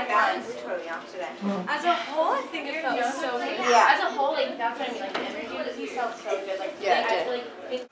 like that. We're totally opposite end. Mm. As a whole, I think it felt so good. Yeah. As a whole, like that's what I mean. Like the energy of the piece felt so good. Like Yeah, it I did. feel like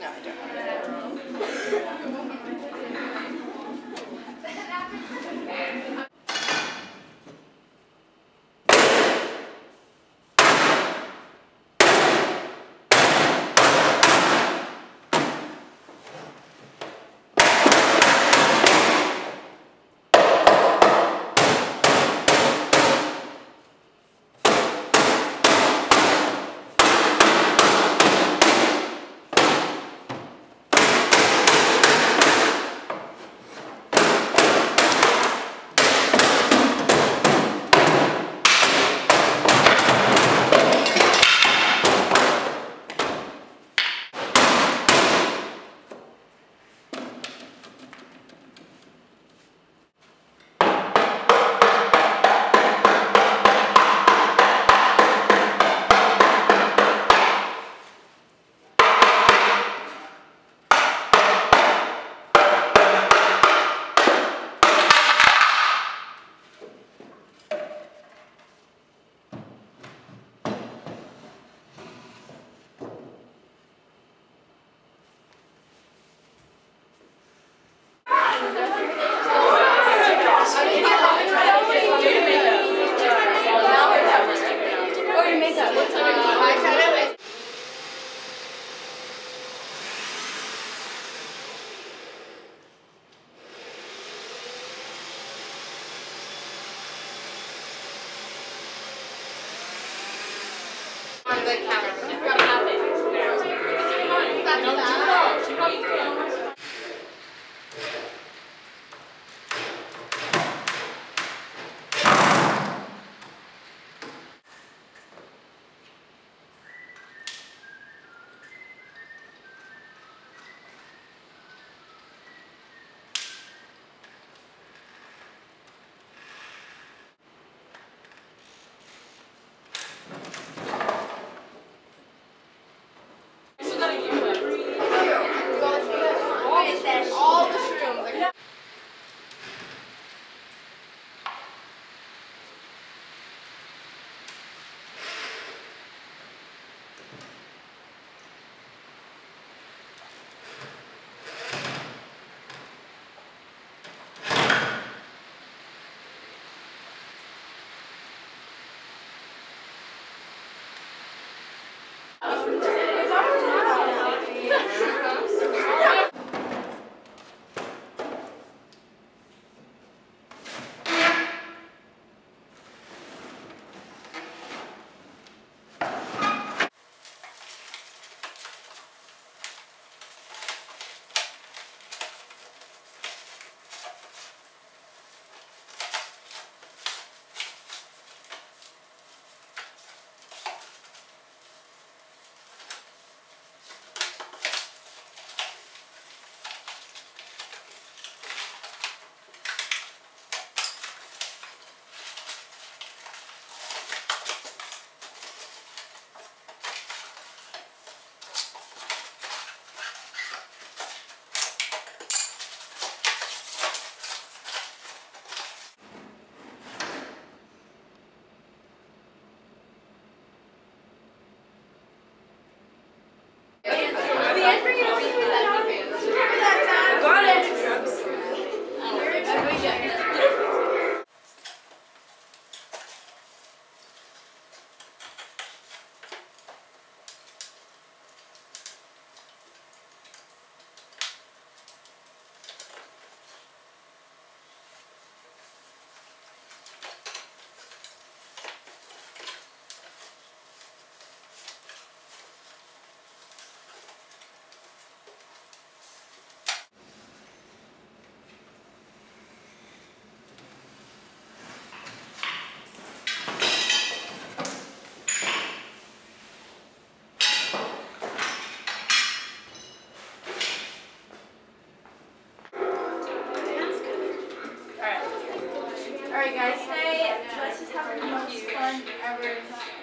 No, I don't. So that ever. Most fun ever.